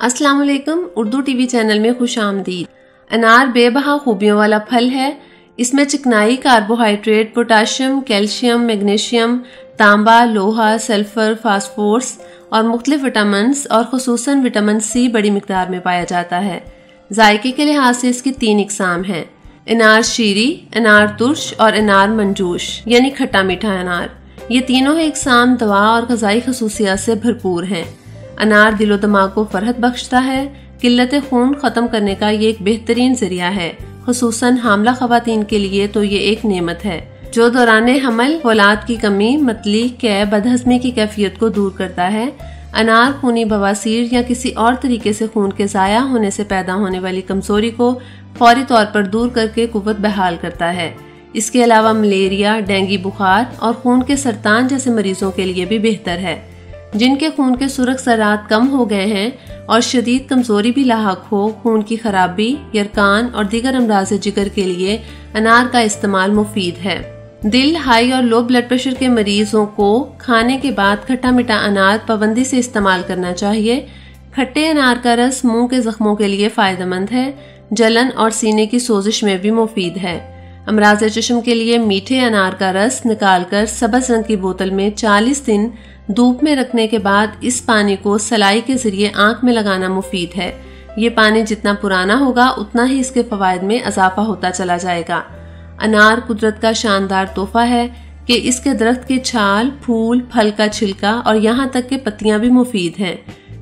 السلام علیکم، Urdu T V channel میں خوش آمدید۔ انار بے بہا خوبیوں والا پھل ہے۔ اس میں چکنائی، کاربوہائیڈریٹ، پوٹاشیم، کیلشیم، میگنیشیم، تانبا، لوہا، سلفر، فاسفورس اور مختلف وٹامنس اور خصوصاً وٹامن سی بڑی مقدار میں پایا جاتا ہے۔ ذائقے کے لحاظ سے اس کی تین اقسام ہیں۔ انار شیری، انار ترش اور انار منجوش یعنی کھٹا میٹھا انار۔ یہ تینوں اقسام دوا اور غذائی خصوصیات سے بھرپور ہیں۔ انار دل و دماغ کو فرحت بخشتا ہے، قلت خون ختم کرنے کا یہ ایک بہترین ذریعہ ہے۔ خصوصاً حاملہ خواتین کے لیے تو یہ ایک نعمت ہے۔ جو دوران حمل فولاد کی کمی، متلی کی بدہضمی کی کیفیت کو دور کرتا ہے۔ انار، خونی بواسیر یا کسی اور طریقے سے خون کے ضائع ہونے سے پیدا ہونے والی کمزوری کو فوری طور پر دور کر کے قوت بحال کرتا ہے۔ اس کے علاوہ ملیریا، ڈینگی بخار اور خون کے سرطان جیسے مریضوں کے لیے بھی بہتر ہے۔ جن کے خون کے سرخ سرات کم ہو گئے ہیں اور شدید کمزوری بھی لاحق ہو، خون کی خرابی، یرکان اور دیگر امراض جگر کے لیے انار کا استعمال مفید ہے۔ دل، ہائی اور لو بلڈ پریشر کے مریضوں کو کھانے کے بعد کھٹا میٹھا انار پابندی سے استعمال کرنا چاہیے۔ کھٹے انار کا رس منہ کے زخموں کے لیے فائدہ مند ہے۔ جلن اور سینے کی سوزش میں بھی مفید ہے۔ امراض چشم کے لیے میٹھے انار کا رس نکال کر سبز رنگ کی بوتل میں چالیس دن دھوپ میں رکھنے کے بعد اس پانی کو سلائی کے ذریعے آنکھ میں لگانا مفید ہے۔ یہ پانی جتنا پرانا ہوگا، اتنا ہی اس کے فوائد میں اضافہ ہوتا چلا جائے گا۔ انار قدرت کا شاندار تحفہ ہے کہ اس کے درخت کی چھال، پھول، پھل کا چھلکا اور یہاں تک کہ پتیاں بھی مفید ہیں۔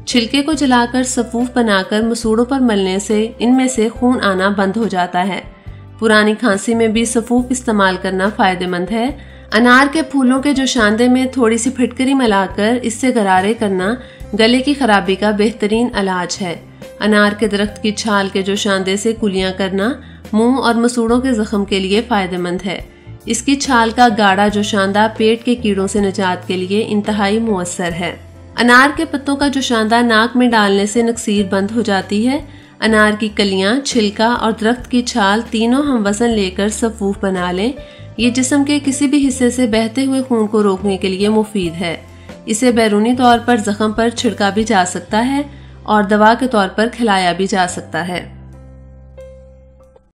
چھلکے کو جلا کر صفوف بنا کر مسوڑوں پر ملنے سے ان میں سے خون آنا بند ہو جاتا ہے۔ پرانی کھانسی میں بھی صفوف استعمال کرنا فائدہ مند ہے۔ انار کے پھولوں کے جو شاندے میں تھوڑی سی پھٹکری ملا کر اس سے گرارے کرنا گلے کی خرابی کا بہترین علاج ہے۔ انار کے درخت کی چھال کے جو شاندے سے کلیاں کرنا منہ اور مسوڑوں کے زخم کے لیے فائدہ مند ہے۔ اس کی چھال کا گاڑا جو شاندہ پیٹ کے کیڑوں سے نجات کے لیے انتہائی مؤثر ہے۔ انار کے پتوں کا جو شاندہ ناک میں ڈالنے سے نقصیر بند ہو جاتی ہے۔ انار کی کلیاں، چھلکا اور درخت کی چھال تینوں ہم وزن لے کر صفوف بنا لیں۔ یہ جسم کے کسی بھی حصے سے بہتے ہوئے خون کو روکنے کے لیے مفید ہے۔ اسے بیرونی طور پر زخم پر چھڑکا بھی جا سکتا ہے اور دوا کے طور پر کھلایا بھی جا سکتا ہے۔